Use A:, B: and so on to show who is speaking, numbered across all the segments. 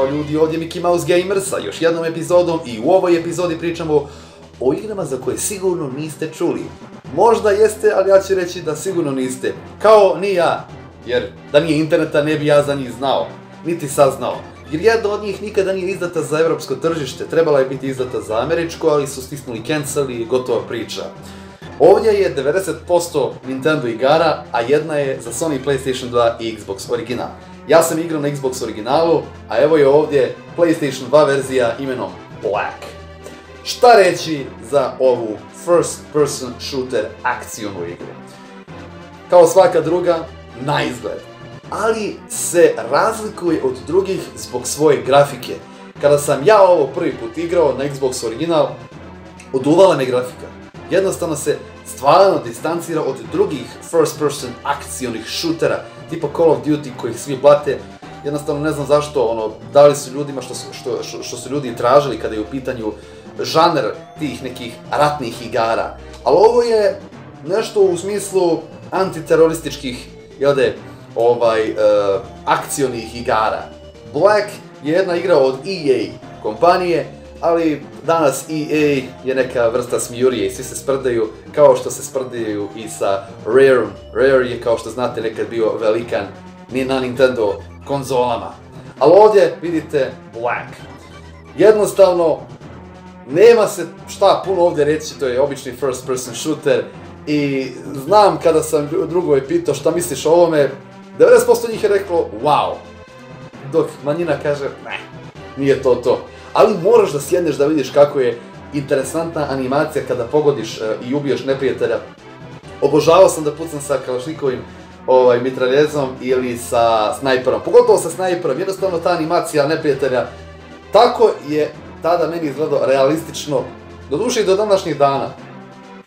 A: Ćao ljudi, ovdje je Mickey Mouse Gamer sa još jednom epizodom i u ovoj epizodi pričamo o igrama za koje sigurno niste čuli. Možda jeste, ali ja ću reći da sigurno niste. Kao ni ja, jer da nije interneta ne bi ja za njih znao, niti saznao. Jer jedna od njih nikada nije izdata za europsko tržište, trebala je biti izdata za američko, ali su stisnuli cancel i gotova priča. Ovdje je 90% Nintendo igara, a jedna je za Sony PlayStation 2 i Xbox original. Ja sam igrao na Xbox originalu, a evo je ovdje PlayStation 2 verzija imenom Black. Šta reći za ovu first person shooter akcijonu igru? Kao svaka druga, na izgled. Ali se razlikuje od drugih zbog svoje grafike. Kada sam ja ovo prvi put igrao na Xbox original, oduvala me grafika. Jednostavno se stvarno distancira od drugih first person akcionih šutera, tipa Call of Duty kojih svi blate. Jednostavno ne znam zašto, ono, dali su ljudima što što, što, što su ljudi tražili kada je u pitanju žaner tih nekih ratnih igara. Ali ovo je nešto u smislu antiterorističkih, jel de, ovaj, uh, akcionih igara. Black je jedna igra od EA kompanije, ali danas EA je neka vrsta smijurije i svi se sprdaju kao što se sprdaju i sa Rare. Rare je kao što znate nekad bio velikan ni na Nintendo konzolama. Ali ovdje vidite Black. Jednostavno, nema se šta puno ovdje reći, to je obični first person shooter i znam kada sam drugoj pitao šta misliš o ovome, 90% njih je reklo wow, dok manjina kaže ne, nije to to. Ali moraš da sjedneš da vidiš kako je interesantna animacija kada pogodiš uh, i ubiješ neprijatelja. Obožavao sam da pucam sa kalašnikovim ovaj, mitraljezom ili sa snajperom, pogotovo sa snajperom, jednostavno ta animacija neprijatelja, tako je tada meni izgledao realistično, do duše i do današnjih dana.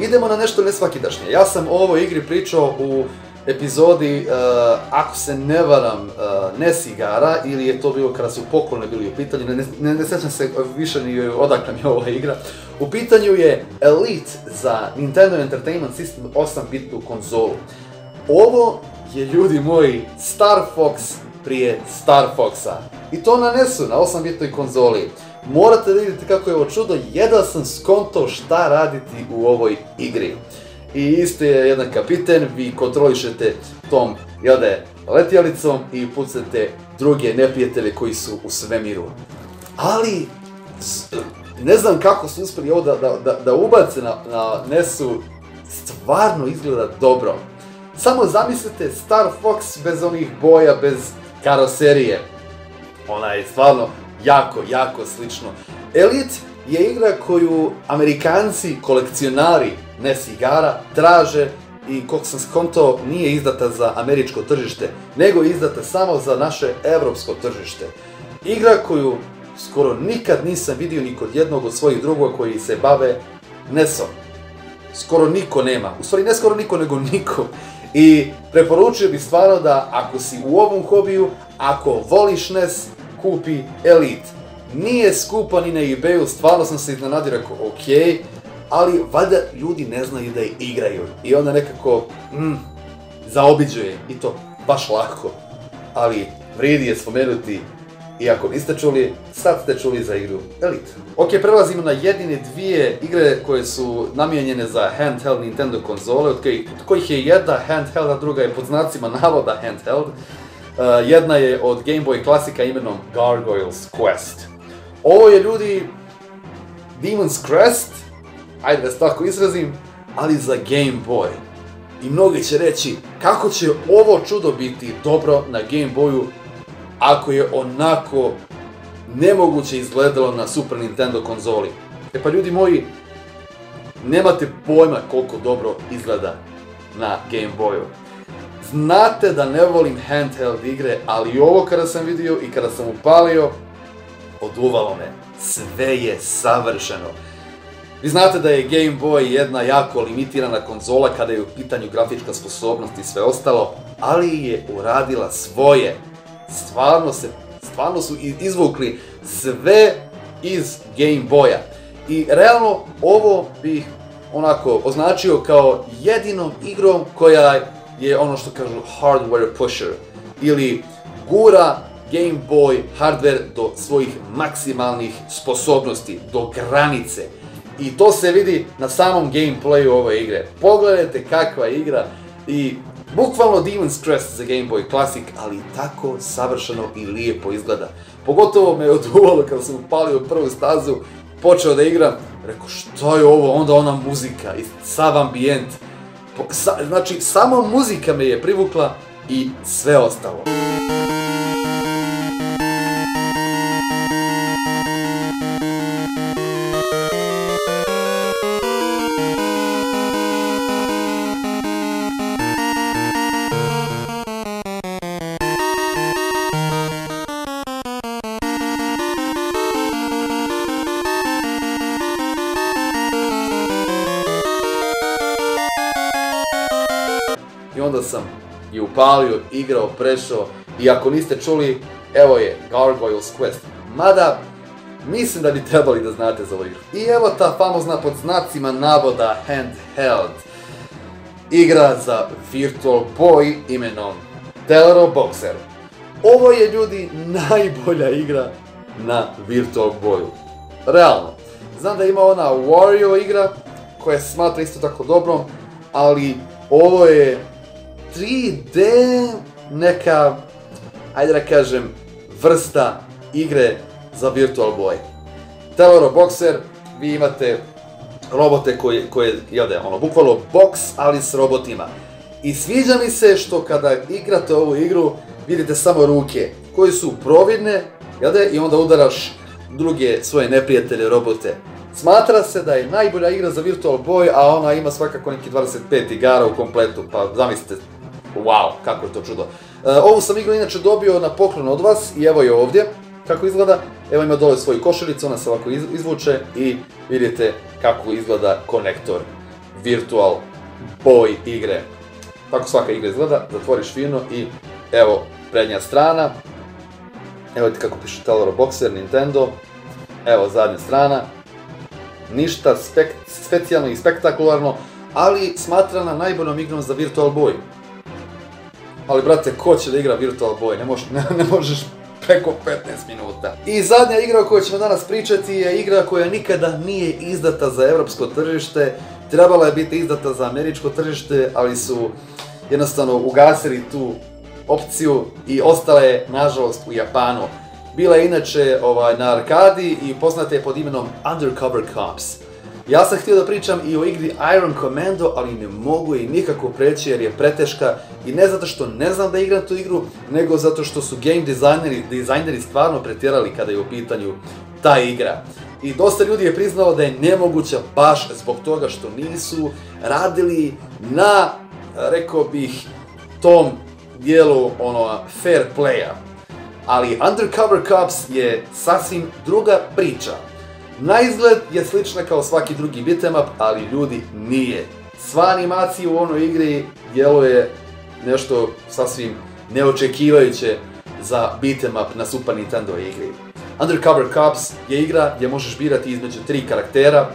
A: Idemo na nešto nesvakidašnje. Ja sam o ovoj igri pričao u epizodi, uh, ako se ne varam, uh, NES igara, ili je to bilo kada su poklone bili u pitanju, ne, ne, ne sjećam se više ni odakle mi je ova igra. U pitanju je Elite za Nintendo Entertainment System 8-bitnu konzolu. Ovo je, ljudi moji, Star Fox prije Star Foxa. I to na NES-u, na 8-bitnoj konzoli. Morate vidite kako je ovo čudo, jedva sam skonto šta raditi u ovoj igri. I isto je jedan kapiten, vi kontrolišete tom, jel da letjelicom i pucate druge neprijatelje koji su u svemiru. Ali, ne znam kako su uspjeli ovo da, da, da, da ubace na, na NES-u, stvarno izgleda dobro. Samo zamislite Star Fox bez onih boja, bez karoserije. Ona je stvarno jako, jako slično. Elite je igra koju Amerikanci, kolekcionari NES igara, traže i koliko sam skonto nije izdata za američko tržište, nego izdata samo za naše evropsko tržište. Igra koju skoro nikad nisam vidio ni kod jednog od svojih drugova koji se bave NES-om. Skoro niko nema, u stvari ne skoro niko, nego niko. I preporučio bih stvarno da ako si u ovom hobiju, ako voliš NES, kupi Elite. Nije skupo ni na ebayu, stvarno sam se iznenadio, rekao ok, ali valjda ljudi ne znaju da je igraju. I onda nekako, mm, zaobiđuje i to baš lako. Ali vrijedi je spomenuti, i ako niste čuli, sad ste čuli za igru Elite. Ok, prelazimo na jedine dvije igre koje su namijenjene za handheld Nintendo konzole, od kojih je jedna handheld, a druga je pod znacima navoda handheld. Uh, jedna je od Game Boy klasika imenom Gargoyles Quest. Ovo je ljudi Demon's Crest, ajde da se tako izrazim, ali za Game Boy. I mnogi će reći kako će ovo čudo biti dobro na Game Boyu ako je onako nemoguće izgledalo na Super Nintendo konzoli. E pa ljudi moji, nemate pojma koliko dobro izgleda na Game Boyu. Znate da ne volim handheld igre, ali ovo kada sam vidio i kada sam upalio, oduvalo me. Sve je savršeno. Vi znate da je Game Boy jedna jako limitirana konzola kada je u pitanju grafička sposobnost i sve ostalo, ali je uradila svoje. Stvarno, se, stvarno su izvukli sve iz Game Boya. I realno ovo bih onako označio kao jedinom igrom koja je ono što kažu hardware pusher ili gura Game Boy hardware do svojih maksimalnih sposobnosti, do granice. I to se vidi na samom gameplayu ove igre. Pogledajte kakva igra i bukvalno Demon's Crest za Game Boy Classic, ali tako savršeno i lijepo izgleda. Pogotovo me je oduvalo kada sam upalio prvu stazu, počeo da igram, rekao što je ovo, onda ona muzika i sav ambijent. Znači, samo muzika me je privukla i sve ostalo. Onda sam je upalio, igrao, prešao i ako niste čuli, evo je Gargoyles Quest. Mada, mislim da bi trebali da znate za ovu igru. I evo ta famozna pod znacima navoda handheld. Igra za Virtual Boy imenom Telero Boxer. Ovo je ljudi najbolja igra na Virtual Boyu. Realno. Znam da ima ona Wario igra koja se smatra isto tako dobrom, ali ovo je 3D neka, ajde da kažem, vrsta igre za Virtual Boy. Telero Boxer, vi imate robote koje, koje jelde, ono, bukvalno box, ali s robotima. I sviđa mi se što kada igrate ovu igru, vidite samo ruke, koje su providne, jelde, i onda udaraš druge svoje neprijatelje robote. Smatra se da je najbolja igra za Virtual Boy, a ona ima svakako neki 25 igara u kompletu, pa zamislite Wow, kako je to čudo. E, ovu sam igru inače dobio na poklon od vas i evo je ovdje kako izgleda. Evo ima dole svoju košaricu, ona se ovako izvuče i vidite kako izgleda konektor Virtual Boy igre. Tako svaka igra izgleda, zatvoriš fino i evo prednja strana. Evo vidite kako piše Telero Boxer, Nintendo. Evo zadnja strana. Ništa specijalno i spektakularno, ali smatrana najboljom igrom za Virtual Boy ali brate, ko će da igra Virtual Boy, ne, možeš, ne, možeš preko 15 minuta. I zadnja igra o kojoj ćemo danas pričati je igra koja nikada nije izdata za europsko tržište, trebala je biti izdata za američko tržište, ali su jednostavno ugasili tu opciju i ostala je, nažalost, u Japanu. Bila je inače ovaj, na arkadi i poznata je pod imenom Undercover Cops. Ja sam htio da pričam i o igri Iron Commando, ali ne mogu je nikako preći jer je preteška i ne zato što ne znam da igram tu igru, nego zato što su game dizajneri, dizajneri stvarno pretjerali kada je u pitanju ta igra. I dosta ljudi je priznalo da je nemoguća baš zbog toga što nisu radili na, rekao bih, tom dijelu ono fair playa. Ali Undercover Cops je sasvim druga priča. Na izgled je slična kao svaki drugi beat'em up, ali ljudi nije. Sva animacija u onoj igri djeluje nešto sasvim neočekivajuće za beat'em up na Super Nintendo igri. Undercover Cops je igra gdje možeš birati između tri karaktera,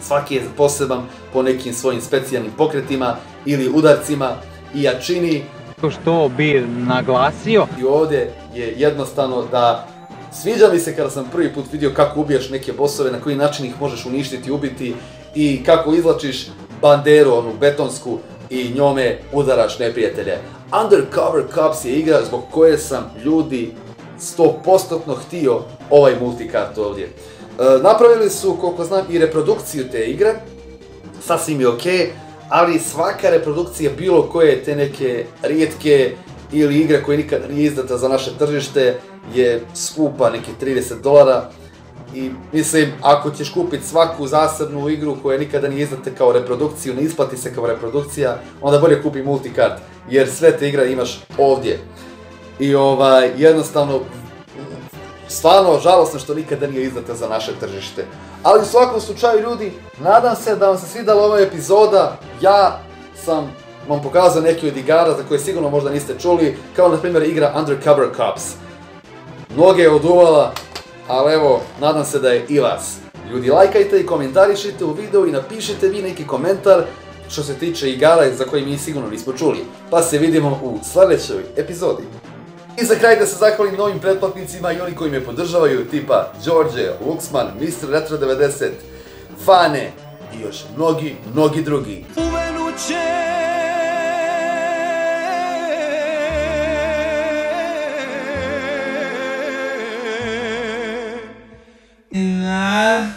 A: svaki je poseban po nekim svojim specijalnim pokretima ili udarcima i jačini.
B: Što bi naglasio?
A: I ovdje je jednostavno da Sviđa mi se kada sam prvi put vidio kako ubijaš neke bossove, na koji način ih možeš uništiti, ubiti i kako izlačiš banderu, onu betonsku, i njome udaraš neprijatelje. Undercover Cups je igra zbog koje sam ljudi 100% htio ovaj multikart ovdje. E, napravili su, koliko znam, i reprodukciju te igre, sasvim je ok, ali svaka reprodukcija bilo koje te neke rijetke ili igre koja nikada nije izdata za naše tržište je skupa neki 30 dolara i mislim ako ćeš kupiti svaku zasebnu igru koja nikada nije izdata kao reprodukciju, ne isplati se kao reprodukcija, onda bolje kupi multikart jer sve te igre imaš ovdje. I ovaj, jednostavno, stvarno žalosno što nikada nije izdata za naše tržište. Ali u svakom slučaju ljudi, nadam se da vam se svidjela ova epizoda, ja sam vam pokazao neki od igara za koje sigurno možda niste čuli, kao na primjer igra Undercover Cups. Mnoge je oduvala, ali evo, nadam se da je i vas. Ljudi, lajkajte i komentarišite u videu i napišite vi neki komentar što se tiče igara za koje mi sigurno nismo čuli. Pa se vidimo u sljedećoj epizodi. I za kraj da se zahvalim novim pretplatnicima i oni koji me podržavaju, tipa Đorđe, Luxman, Mr. Retro 90, Fane i još mnogi, mnogi drugi.
C: Uvenuće 아.